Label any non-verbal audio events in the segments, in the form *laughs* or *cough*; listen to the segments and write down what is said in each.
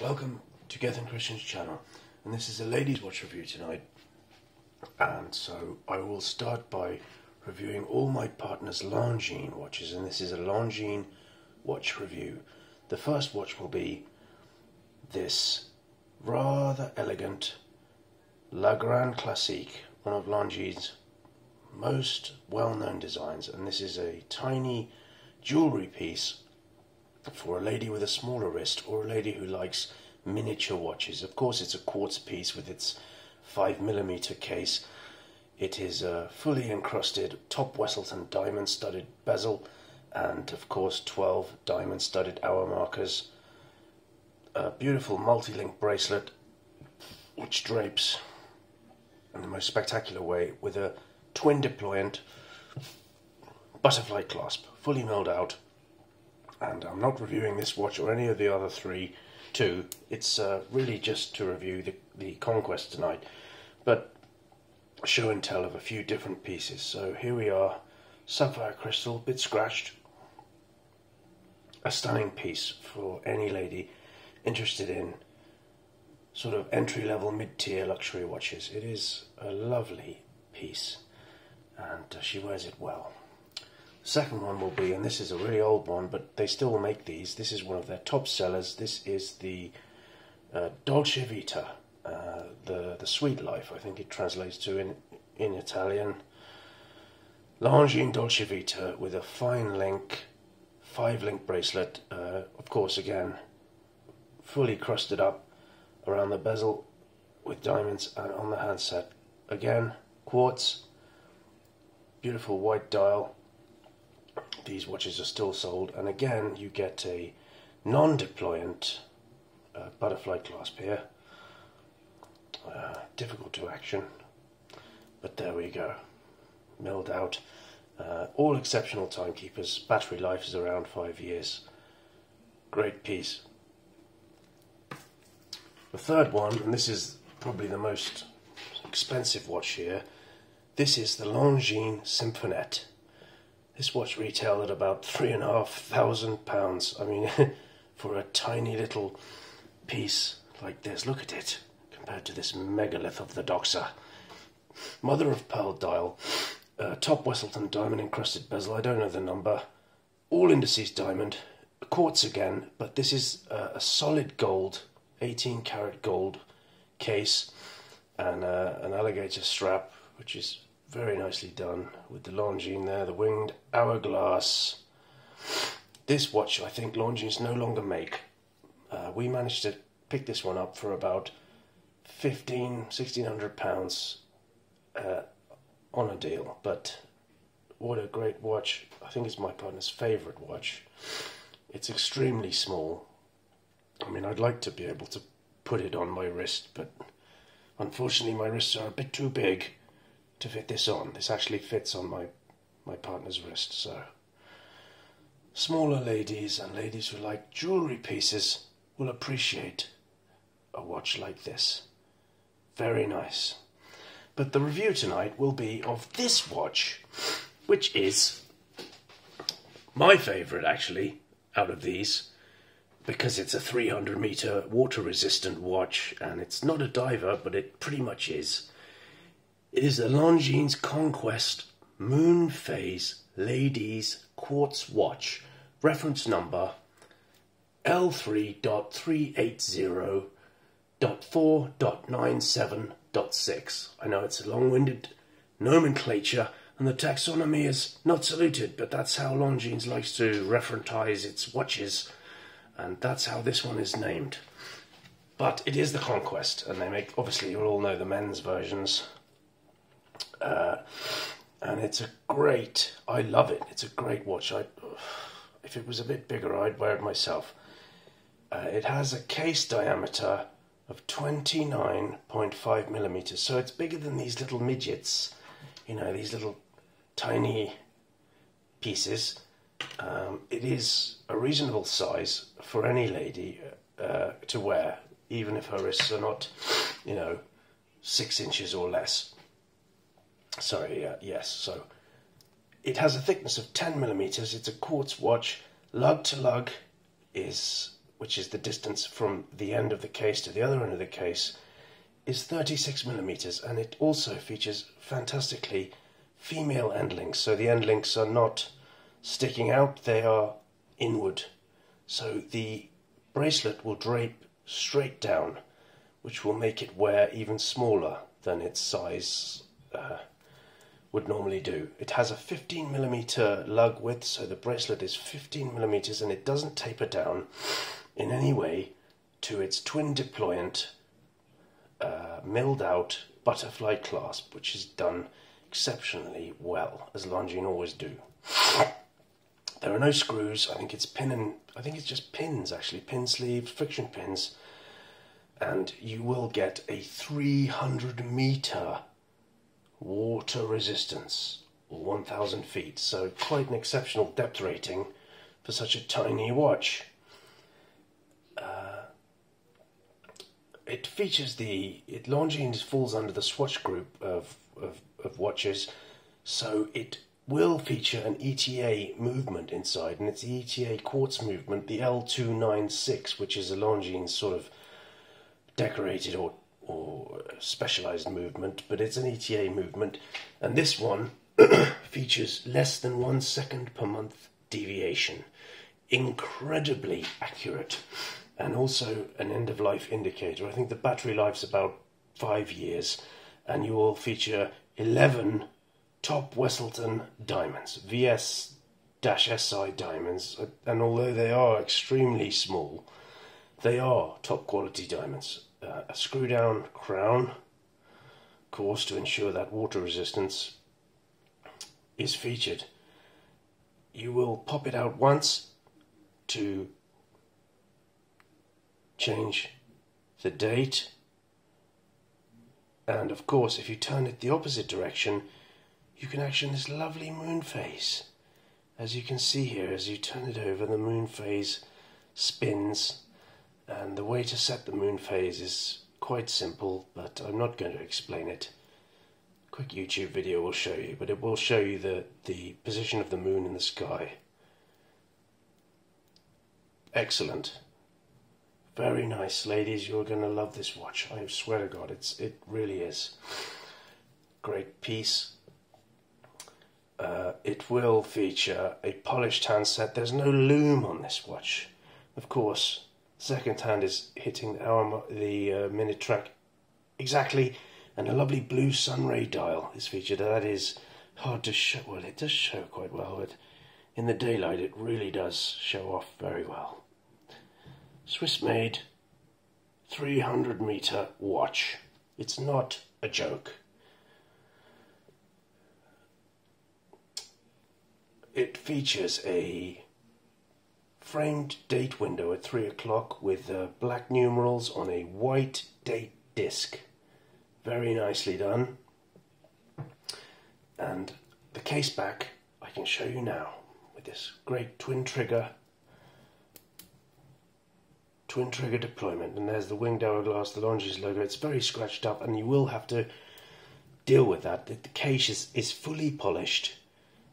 Welcome to Gethin Christian's channel, and this is a ladies' watch review tonight. And so I will start by reviewing all my partner's Longines watches, and this is a Longines watch review. The first watch will be this rather elegant La Grande Classique, one of Longines' most well-known designs, and this is a tiny jewellery piece for a lady with a smaller wrist or a lady who likes miniature watches. Of course, it's a quartz piece with its 5mm case. It is a fully encrusted top Wesselton diamond studded bezel and, of course, 12 diamond studded hour markers. A beautiful multi link bracelet which drapes in the most spectacular way with a twin deployant butterfly clasp, fully milled out and I'm not reviewing this watch or any of the other three too. It's uh, really just to review the, the Conquest tonight, but show and tell of a few different pieces. So here we are, sapphire crystal, bit scratched. A stunning piece for any lady interested in sort of entry level, mid tier luxury watches. It is a lovely piece and uh, she wears it well. Second one will be, and this is a really old one, but they still make these. This is one of their top sellers. This is the uh, Dolce Vita, uh, the the Sweet Life. I think it translates to in in Italian. Longines Dolce Vita with a fine link, five link bracelet. Uh, of course, again, fully crusted up around the bezel with diamonds and on the handset. Again, quartz. Beautiful white dial these watches are still sold, and again, you get a non deployant uh, butterfly clasp here. Uh, difficult to action, but there we go. Milled out. Uh, all exceptional timekeepers. Battery life is around five years. Great piece. The third one, and this is probably the most expensive watch here, this is the Longines Symphonette. This watch retailed at about three and a half thousand pounds. I mean, *laughs* for a tiny little piece like this, look at it compared to this megalith of the Doxa. Mother of pearl dial, uh, top Wesselton diamond encrusted bezel. I don't know the number. All indices diamond, quartz again, but this is uh, a solid gold, 18 karat gold case, and uh, an alligator strap, which is very nicely done with the Longines there, the winged hourglass. This watch I think Longines no longer make. Uh, we managed to pick this one up for about 15, 1600 pounds uh, on a deal, but what a great watch. I think it's my partner's favourite watch. It's extremely small. I mean, I'd like to be able to put it on my wrist, but unfortunately my wrists are a bit too big to fit this on. This actually fits on my, my partner's wrist, so. Smaller ladies and ladies who like jewellery pieces will appreciate a watch like this. Very nice. But the review tonight will be of this watch, which is my favourite actually out of these because it's a 300 meter water resistant watch and it's not a diver but it pretty much is it is the Longines Conquest Moon Phase Ladies Quartz Watch, reference number L3.380.4.97.6. I know it's a long winded nomenclature and the taxonomy is not saluted, but that's how Longines likes to referentize its watches, and that's how this one is named. But it is the Conquest, and they make, obviously, you all know the men's versions uh, and it's a great. I love it. It's a great watch. I, if it was a bit bigger, I'd wear it myself. Uh, it has a case diameter of 29.5 millimeters, so it's bigger than these little midgets. You know, these little tiny pieces. Um, it is a reasonable size for any lady uh, to wear, even if her wrists are not, you know, six inches or less sorry, uh, yes, so it has a thickness of 10 millimeters. It's a quartz watch. Lug to lug is which is the distance from the end of the case to the other end of the case, is 36 millimeters, and it also features fantastically female end links. So the end links are not sticking out, they are inward. So the bracelet will drape straight down, which will make it wear even smaller than its size uh, would normally do. It has a 15 millimeter lug width, so the bracelet is 15 millimeters and it doesn't taper down in any way to its twin deployant uh, milled out butterfly clasp, which is done exceptionally well, as Longines always do. There are no screws. I think it's pin and I think it's just pins actually, pin sleeves, friction pins, and you will get a 300 meter water resistance or 1000 feet. So quite an exceptional depth rating for such a tiny watch. Uh, it features the it Longines falls under the Swatch group of, of, of watches, so it will feature an ETA movement inside, and it's the ETA quartz movement, the L296, which is a Longines sort of decorated or or specialized movement, but it's an ETA movement, and this one *clears throat* features less than one second per month deviation. Incredibly accurate and also an end of life indicator. I think the battery life's about five years, and you will feature 11 top Wesselton diamonds, VS SI diamonds, and although they are extremely small, they are top quality diamonds. Uh, a screw down crown, of course, to ensure that water resistance is featured. You will pop it out once to change the date. And of course if you turn it the opposite direction you can action this lovely moon phase. As you can see here as you turn it over the moon phase spins and the way to set the moon phase is quite simple but I'm not going to explain it A quick YouTube video will show you but it will show you the the position of the moon in the sky excellent very nice, ladies. You're going to love this watch. I swear to God, it's it really is. Great piece. Uh, it will feature a polished handset. There's no lume on this watch. Of course, second hand is hitting the hour, the uh, minute track exactly, and a lovely blue sunray dial is featured. That is hard to show. Well, it does show quite well, but in the daylight, it really does show off very well. Swiss made 300 meter watch. It's not a joke. It features a framed date window at 3 o'clock with uh, black numerals on a white date disc. Very nicely done. And the case back I can show you now with this great twin trigger. Twin trigger deployment. And there's the winged hourglass the Longines logo. It's very scratched up and you will have to deal with that. The, the case is, is fully polished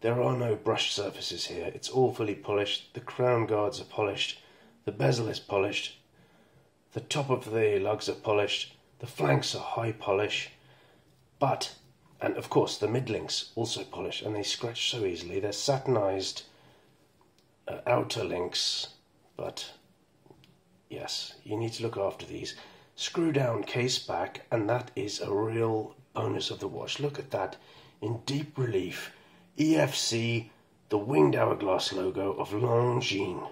there are no brush surfaces here. It's all fully polished. The crown guards are polished. The bezel is polished. The top of the lugs are polished. The flanks are high polish. But and of course the mid links also polished and they scratch so easily. They're satinized uh, outer links but Yes, you need to look after these. Screw down case back, and that is a real bonus of the watch. Look at that. In deep relief. EFC, the winged hourglass logo of Longines.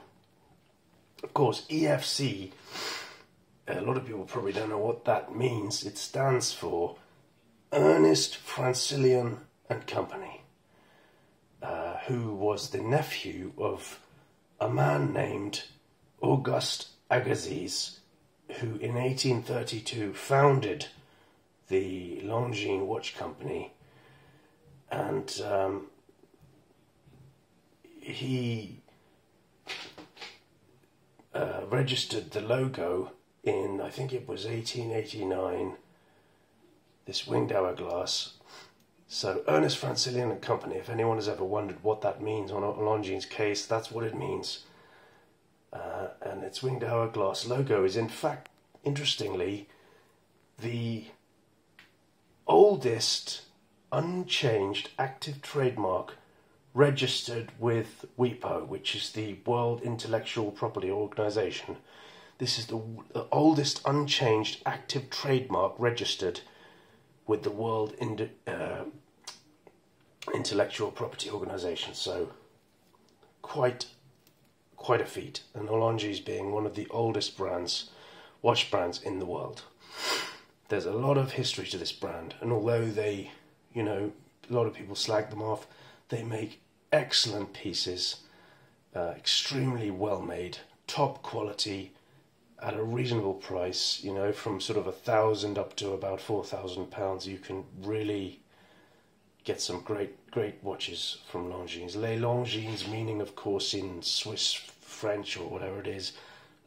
Of course, EFC, a lot of people probably don't know what that means. It stands for Ernest Francillon and Company, uh, who was the nephew of a man named Auguste Agassiz, who in 1832 founded the Longines Watch Company, and um, he uh, registered the logo in, I think it was 1889, this winged hourglass. So Ernest Francillon and Company, if anyone has ever wondered what that means on Longines case, that's what it means. Uh, and its winged hourglass logo is, in fact, interestingly, the oldest unchanged active trademark registered with WIPO, which is the World Intellectual Property Organization. This is the, the oldest unchanged active trademark registered with the World uh, Intellectual Property Organization. So, quite, quite a feat. And Longines being one of the oldest brands, watch brands in the world. There's a lot of history to this brand, and although they, you know, a lot of people slag them off, they make excellent pieces, uh, extremely well made, top quality, at a reasonable price. You know, from sort of a thousand up to about four thousand pounds, you can really get some great great watches from Longines. Les Longines, meaning of course in Swiss French or whatever it is,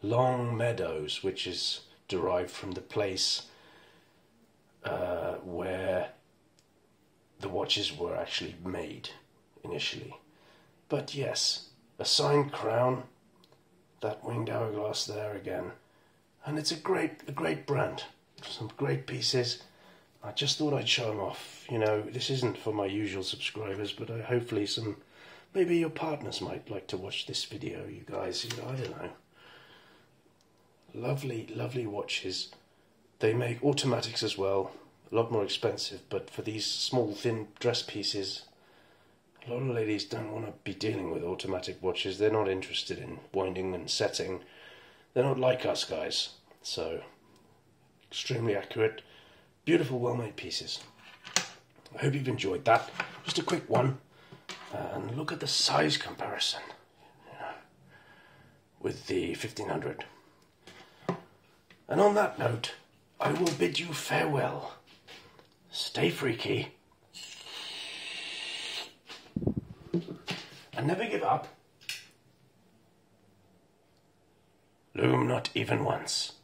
long meadows, which is derived from the place uh, where the watches were actually made initially. But yes, a signed crown, that winged hourglass there again, and it's a great, a great brand. Some great pieces. I just thought I'd show them off. You know, this isn't for my usual subscribers, but I, hopefully some, maybe your partners might like to watch this video. You guys, you know, I don't know. Lovely, lovely watches. They make automatics as well. A lot more expensive, but for these small, thin dress pieces, a lot of ladies don't want to be dealing with automatic watches. They're not interested in winding and setting. They're not like us guys. So, extremely accurate, beautiful, well made pieces. I hope you've enjoyed that. Just a quick one. Uh, and look at the size comparison with the 1500. And on that note, I will bid you farewell. Stay freaky. And never give up. Lume not even once.